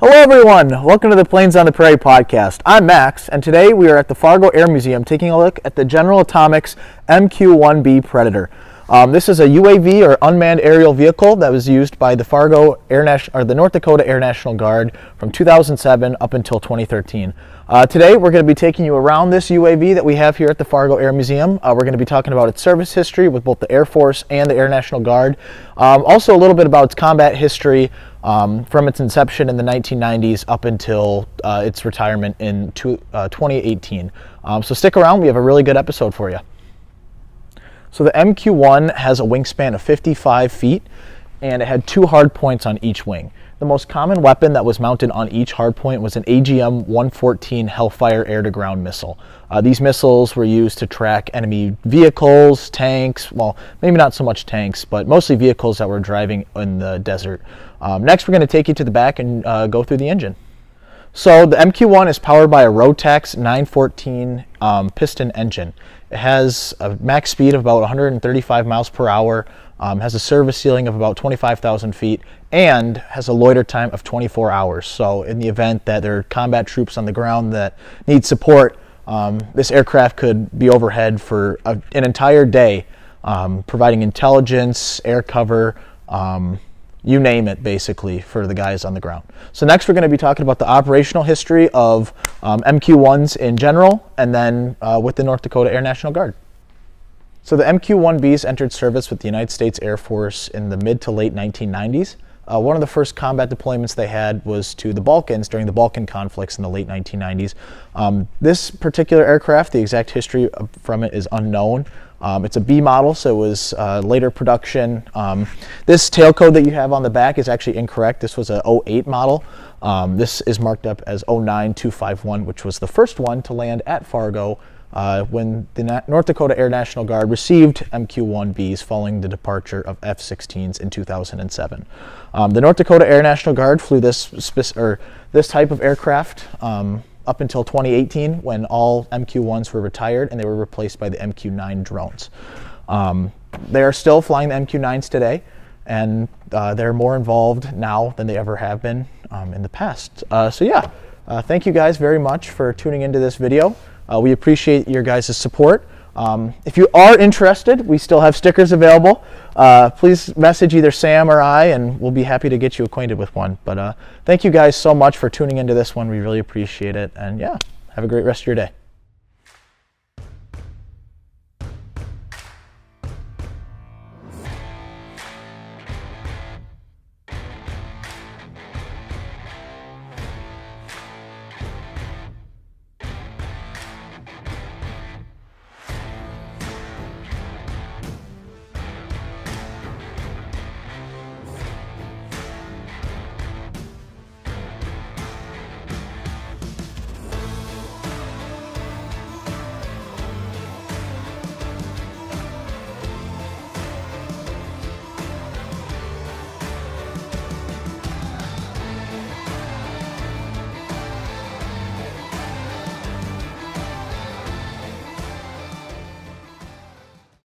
Hello, everyone. Welcome to the Planes on the Prairie podcast. I'm Max, and today we are at the Fargo Air Museum taking a look at the General Atomics MQ-1B Predator. Um, this is a UAV or unmanned aerial vehicle that was used by the Fargo Air Nation- or the North Dakota Air National Guard from 2007 up until 2013. Uh, today we're going to be taking you around this UAV that we have here at the Fargo Air Museum. Uh, we're going to be talking about its service history with both the Air Force and the Air National Guard. Um, also a little bit about its combat history um, from its inception in the 1990s up until uh, its retirement in two, uh, 2018. Um, so stick around, we have a really good episode for you. So the MQ-1 has a wingspan of 55 feet and it had two hard points on each wing. The most common weapon that was mounted on each hardpoint was an AGM-114 Hellfire air-to-ground missile. Uh, these missiles were used to track enemy vehicles, tanks, well, maybe not so much tanks, but mostly vehicles that were driving in the desert. Um, next, we're going to take you to the back and uh, go through the engine. So the MQ-1 is powered by a Rotax 914 um, piston engine. It has a max speed of about 135 miles per hour, um, has a service ceiling of about 25,000 feet, and has a loiter time of 24 hours. So in the event that there are combat troops on the ground that need support, um, this aircraft could be overhead for a, an entire day, um, providing intelligence, air cover, um, you name it, basically, for the guys on the ground. So next we're going to be talking about the operational history of um, MQ-1s in general, and then uh, with the North Dakota Air National Guard. So the MQ-1Bs entered service with the United States Air Force in the mid to late 1990s. Uh, one of the first combat deployments they had was to the Balkans during the Balkan conflicts in the late 1990s. Um, this particular aircraft, the exact history from it is unknown. Um, it's a B model, so it was uh, later production. Um, this tail code that you have on the back is actually incorrect. This was a 08 model. Um, this is marked up as 09251, which was the first one to land at Fargo uh, when the Na North Dakota Air National Guard received MQ-1Bs following the departure of F-16s in 2007. Um, the North Dakota Air National Guard flew this or this type of aircraft um, up until 2018 when all MQ-1s were retired and they were replaced by the MQ-9 drones. Um, they are still flying the MQ-9s today and uh, they're more involved now than they ever have been um, in the past. Uh, so yeah, uh, thank you guys very much for tuning into this video. Uh, we appreciate your guys' support. Um, if you are interested, we still have stickers available. Uh, please message either Sam or I, and we'll be happy to get you acquainted with one. But uh, thank you guys so much for tuning into this one. We really appreciate it. And yeah, have a great rest of your day.